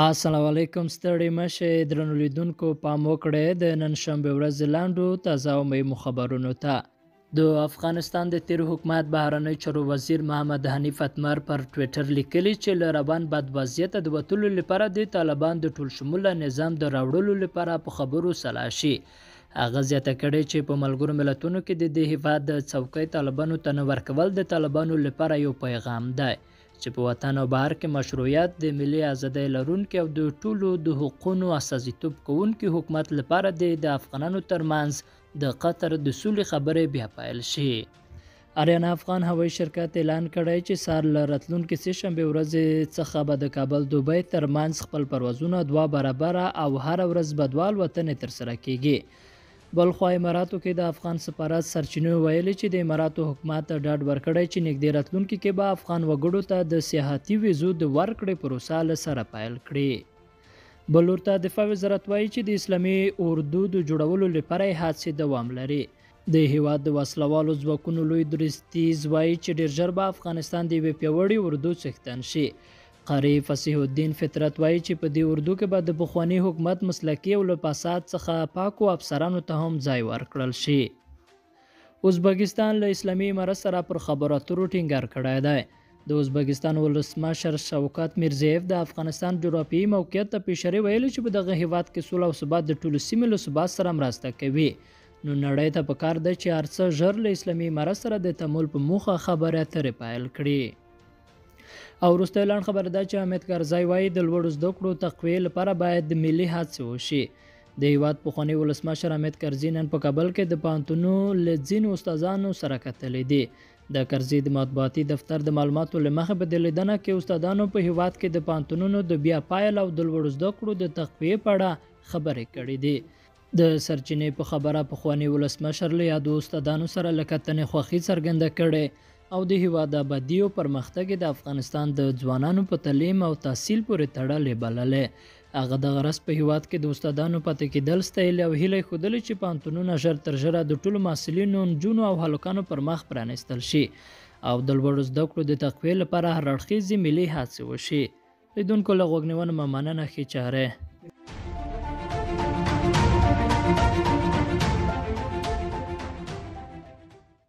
السلام علیکم ستړي مشه درنو لیدونکو پام وکړئ د نن شنبه ورځ لاندو تازه او مهمو خبرونو ته د افغانستان د تیر حکومت بهرنی چارو وزیر محمد حنیف اتمر پر ټویټر لیکلی چې له روان بد وضعیت د وتلو لپاره د طالبان د ټول شموله نظام د راوړلو لپاره په خبرو سلا شي هغه زیاته کړې چې په ملګرو ملتونو کې د دې هیواد د څوکۍ طالبانو ته نه ورکول د طالبانو لپاره یو پیغام دی چې په وطن او بهر کې مشروعیت د ملي ازادۍ لرونکي او د ټولو د حقونو استازیتوب کوونکي حکومت لپاره دی د افغانانو ترمنځ د قطر د سولې خبرې بیا پیل شي. اریانا افغان هوایي شرکت اعلان کړی چې سار له راتلونکې سې شنبه ورځې څخه به د کابل دوبۍ تر منځ خپل پروازونه دوه برابره او هر ورځ به دوه الوتنې تر سره کیږي بلخوا اماراتو کې د افغان سفارت سرچینو ویلي چې د اماراتو حکومت ډاډ ورکړی چې نږدې راتلونکي کې به افغان وګړو ته د سیاحتي ویزو د ورکړې پروسه له سره پیل کړي بلور ته دفاع وزارت وایي چې د اسلامي اردو د جوړولو لپاره هڅې دوام لري د هېواد د وسله والو ځواکونو لوی درستیز وایي چې ډېر ژر به افغانستان د یوې پیاوړې اردو څښتن شي. قاري فصیح الدین فطرت وایي چې په دې اردو کې به د پخواني حکومت مسلکي او له فساد څخه پاکو افسرانو ته هم ځای ورکړل شي. ازبکستان له اسلامي امارت سره پر خبرو اترو ټینګار کړی دی. د ازبکستان ولسمشر شوکت میرزیف د افغانستان جغرافیایي موقعیت ته په اشارې ویلي چې په دغه هېواد کې سوله او ثبات د ټولې سیمې له ثبات سره مرسته کوي. نو نړۍ ته په کار ده چې هرڅه ژر له اسلامي امارت سره د تمول په موخه خبرې اترې پیل کړي او وروسته اعلان خبر ده چې حامد کرزی وایي د لوړو زده کړو تقویې لپاره باید ملي هڅې وشي د هیواد پخوانی ولسمشر حامد کرزی نن په کابل کې د پوهنتونو له ځینو استادانو سره کتلې دي د کرزی د مطبوعاتي دفتر د معلوماتو له مخې په دې لیدنه کې استادانو په هیواد کې د پوهنتونونو د بیا پایل او د لوړو زده کړو د تقویې په اړه خبرې کړې دي د سرچینې په خبره پخواني ولسمشر له یادو استادانو سره له کتنې خوښي څرګنده کړې او د هیواد آبادي او پرمختګ د افغانستان د ځوانانو په تعلیم او تحصیل پورې تړلې بللې هغه د غرس په هیواد کې د استادانو پاتې کېدل ستایلې او هیله ښودلې چې پانتونونه ژر تر ژره د ټولو محصلینو نجونو او هلکانو پر مخ پرانیستل شي او د لوړو زده کړو د تقویې لپاره هر اړخیزې ملي هڅې وشي لیدونکو له غوږنیونو مه مننه ښې چارې.